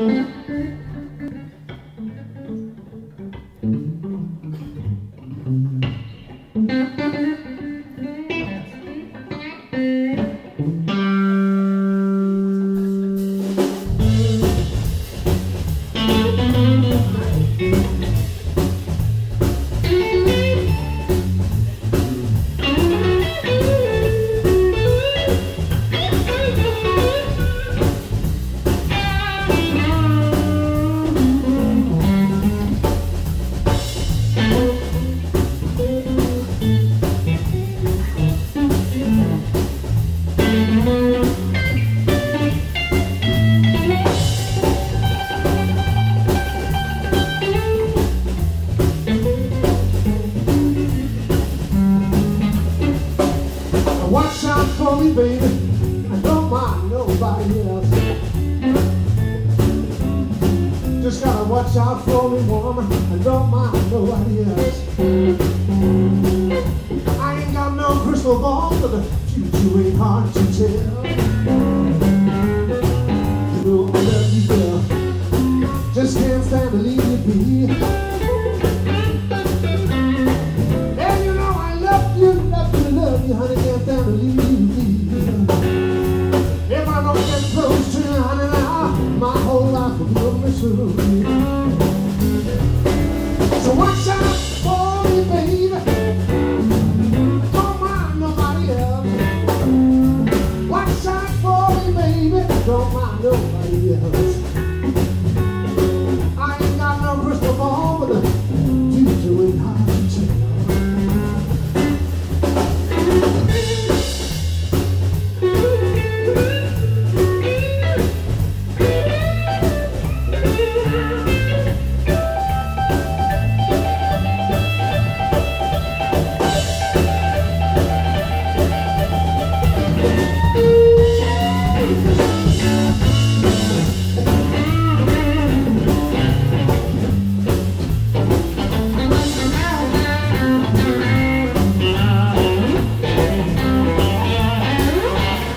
Música me, baby. I don't mind nobody else. Just gotta watch out for me, woman. I don't mind nobody else.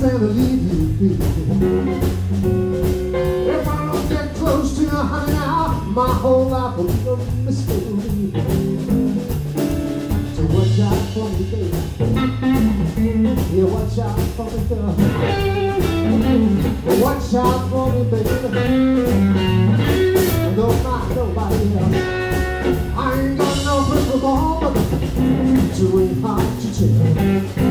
baby, can't leave you, baby. If I don't get close to you, honey, now, my whole life will be a mystery. So watch out for me, baby. Yeah, watch out for me, girl. Watch out for me, baby. Don't mind nobody else. I ain't got no crystal ball, but too ain't hard to tell.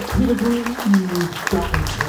Peter Green, you. got